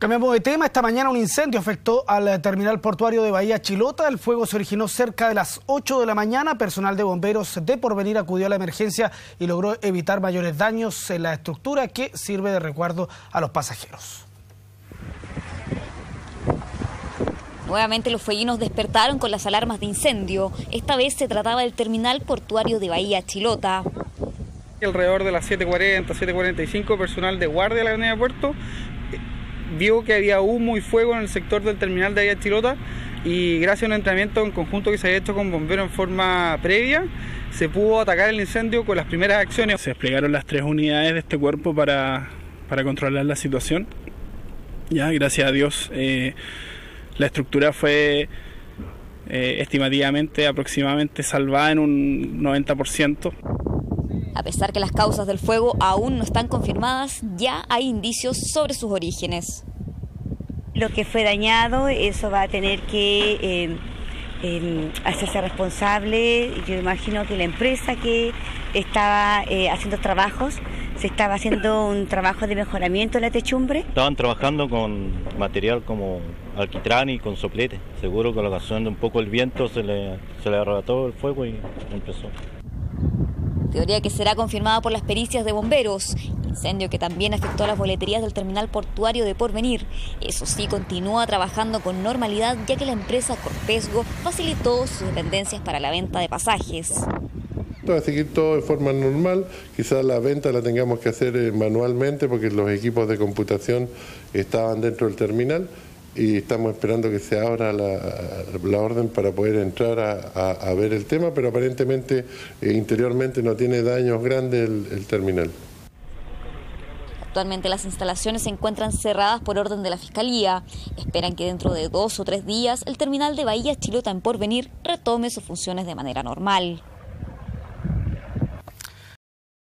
Cambiamos de tema. Esta mañana un incendio afectó al terminal portuario de Bahía Chilota. El fuego se originó cerca de las 8 de la mañana. Personal de bomberos de Porvenir acudió a la emergencia y logró evitar mayores daños en la estructura que sirve de recuerdo a los pasajeros. Nuevamente los fueguinos despertaron con las alarmas de incendio. Esta vez se trataba del terminal portuario de Bahía Chilota. Alrededor de las 7.40, 7.45, personal de guardia de la avenida Puerto vio que había humo y fuego en el sector del terminal de Bahía Chilota y gracias a un entrenamiento en conjunto que se había hecho con bomberos en forma previa, se pudo atacar el incendio con las primeras acciones. Se desplegaron las tres unidades de este cuerpo para, para controlar la situación. Ya, gracias a Dios, eh, la estructura fue eh, estimativamente aproximadamente salvada en un 90%. A pesar que las causas del fuego aún no están confirmadas, ya hay indicios sobre sus orígenes. Lo que fue dañado, eso va a tener que eh, em, hacerse responsable. Yo imagino que la empresa que estaba eh, haciendo trabajos, se estaba haciendo un trabajo de mejoramiento de la techumbre. Estaban trabajando con material como alquitrán y con soplete. Seguro que la ocasión de un poco el viento se le, se le arrebató el fuego y empezó teoría que será confirmada por las pericias de bomberos, incendio que también afectó a las boleterías del terminal portuario de Porvenir. Eso sí, continúa trabajando con normalidad ya que la empresa Corpesgo facilitó sus dependencias para la venta de pasajes. Va a seguir todo de forma normal, quizás la venta la tengamos que hacer eh, manualmente porque los equipos de computación estaban dentro del terminal y estamos esperando que se abra la, orden para poder entrar a, ver el tema, pero aparentemente eh, interiormente no tiene daños grandes el, terminal. Actualmente las instalaciones se encuentran cerradas por orden de la Fiscalía. Esperan que dentro de dos o tres días el terminal de Bahía Chilota en Porvenir retome sus funciones de manera normal.